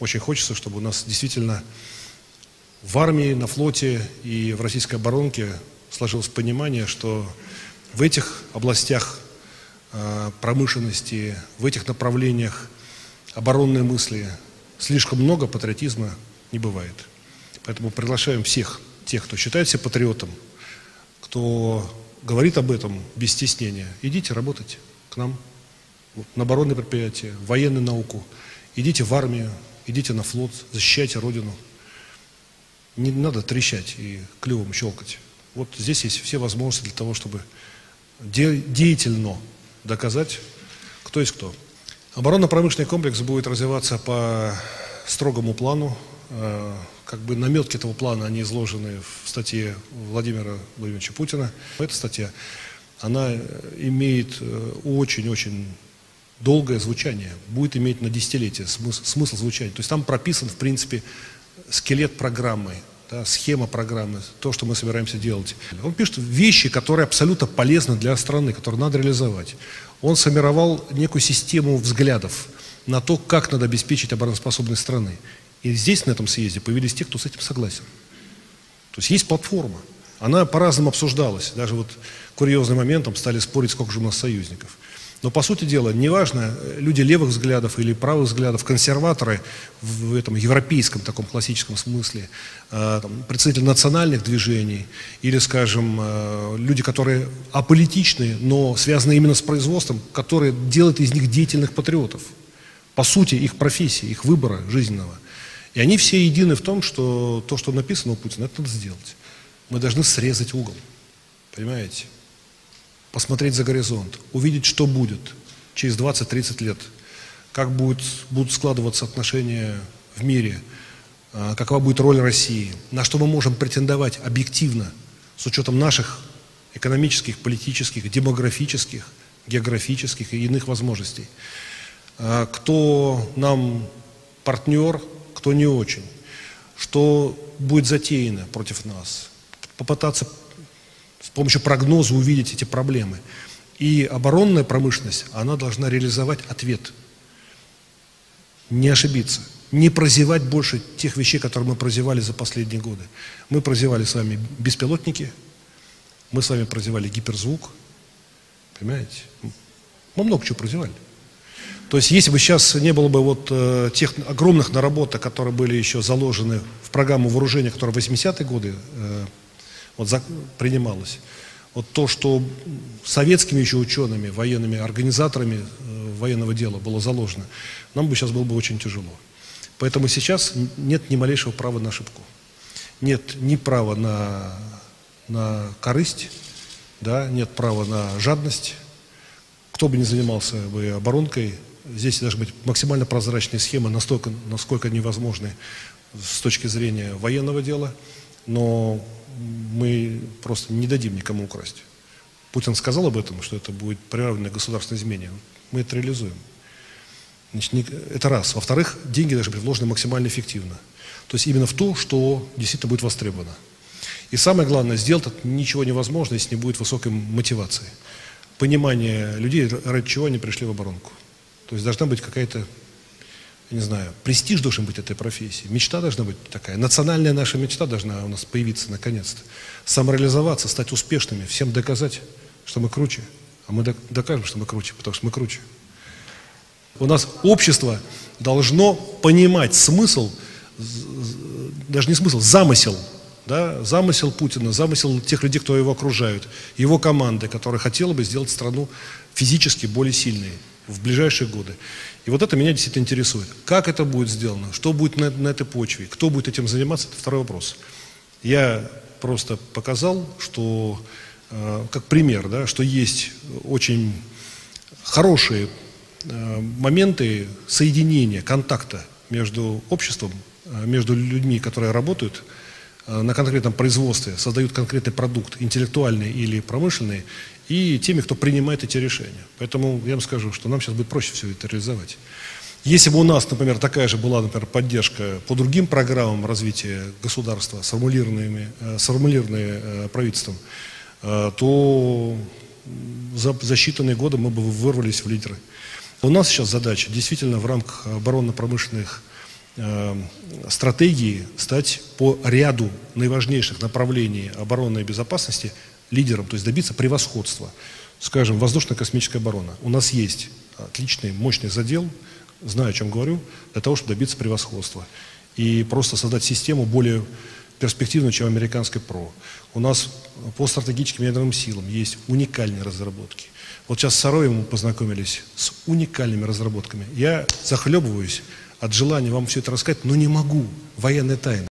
очень хочется, чтобы у нас действительно в армии, на флоте и в российской оборонке сложилось понимание, что в этих областях э, промышленности, в этих направлениях оборонной мысли слишком много патриотизма не бывает. Поэтому приглашаем всех, тех, кто считает себя патриотом, кто говорит об этом без стеснения, идите работать к нам на оборонные предприятия, в военную науку, идите в армию, идите на флот, защищайте Родину. Не надо трещать и клювом щелкать. Вот здесь есть все возможности для того, чтобы де деятельно доказать, кто есть кто. Оборонно-промышленный комплекс будет развиваться по строгому плану. Э, как бы наметки этого плана, они изложены в статье Владимира Владимировича Путина. Эта статья, она имеет э, очень-очень долгое звучание, будет иметь на десятилетие смысл, смысл звучания. То есть там прописан, в принципе, скелет программы, да, схема программы, то, что мы собираемся делать. Он пишет вещи, которые абсолютно полезны для страны, которые надо реализовать. Он сформировал некую систему взглядов на то, как надо обеспечить обороноспособность страны. И здесь, на этом съезде, появились те, кто с этим согласен. То есть есть платформа. Она по-разному обсуждалась. Даже вот курьезным моментом стали спорить, сколько же у нас союзников. Но, по сути дела, неважно, люди левых взглядов или правых взглядов, консерваторы в этом европейском таком классическом смысле, э, представители национальных движений или, скажем, э, люди, которые аполитичные, но связаны именно с производством, которые делают из них деятельных патриотов. По сути, их профессии, их выбора жизненного. И они все едины в том, что то, что написано у Путина, это надо сделать. Мы должны срезать угол. Понимаете? Посмотреть за горизонт, увидеть, что будет через 20-30 лет, как будет, будут складываться отношения в мире, а, какова будет роль России, на что мы можем претендовать объективно, с учетом наших экономических, политических, демографических, географических и иных возможностей. А, кто нам партнер, кто не очень. Что будет затеяно против нас. Попытаться помощью прогноза увидеть эти проблемы. И оборонная промышленность, она должна реализовать ответ. Не ошибиться. Не прозевать больше тех вещей, которые мы прозевали за последние годы. Мы прозевали с вами беспилотники, мы с вами прозевали гиперзвук. Понимаете? Мы много чего прозевали. То есть, если бы сейчас не было бы вот э, тех огромных наработок, которые были еще заложены в программу вооружения, которая в 80-е годы э, вот принималось. Вот то, что советскими еще учеными, военными организаторами э, военного дела было заложено, нам бы сейчас было бы очень тяжело. Поэтому сейчас нет ни малейшего права на ошибку. Нет ни права на, на корысть, да, нет права на жадность. Кто бы ни занимался бы оборонкой, здесь должны быть максимально прозрачные схемы, настолько, насколько невозможны с точки зрения военного дела, но мы просто не дадим никому украсть. Путин сказал об этом, что это будет приравнено к государственной. Мы это реализуем. Значит, это раз. Во-вторых, деньги быть вложены максимально эффективно. То есть именно в то, что действительно будет востребовано. И самое главное, сделать ничего невозможно, если не будет высокой мотивации. Понимание людей, ради чего они пришли в оборонку. То есть должна быть какая-то не знаю, престиж должен быть этой профессии, мечта должна быть такая, национальная наша мечта должна у нас появиться наконец-то, самореализоваться, стать успешными, всем доказать, что мы круче, а мы докажем, что мы круче, потому что мы круче. У нас общество должно понимать смысл, даже не смысл, замысел, да, замысел Путина, замысел тех людей, кто его окружают, его команды, которая хотела бы сделать страну физически более сильной в ближайшие годы. И вот это меня действительно интересует. Как это будет сделано? Что будет на, на этой почве? Кто будет этим заниматься? Это второй вопрос. Я просто показал, что, э, как пример, да, что есть очень хорошие э, моменты соединения, контакта между обществом, э, между людьми, которые работают на конкретном производстве, создают конкретный продукт, интеллектуальный или промышленный, и теми, кто принимает эти решения. Поэтому я вам скажу, что нам сейчас будет проще все это реализовать. Если бы у нас, например, такая же была, например, поддержка по другим программам развития государства, сформулированными, э, сформулированные э, правительством, э, то за, за считанные годы мы бы вырвались в лидеры. У нас сейчас задача действительно в рамках оборонно-промышленных э, стратегии стать по ряду наиважнейших направлений оборонной безопасности лидером, то есть добиться превосходства. Скажем, воздушно-космическая оборона. У нас есть отличный, мощный задел, знаю, о чем говорю, для того, чтобы добиться превосходства. И просто создать систему более перспективную, чем американская ПРО. У нас по стратегическим ядерным силам есть уникальные разработки. Вот сейчас с Сароем мы познакомились с уникальными разработками. Я захлебываюсь от желания вам все это рассказать, но не могу. Военная тайна.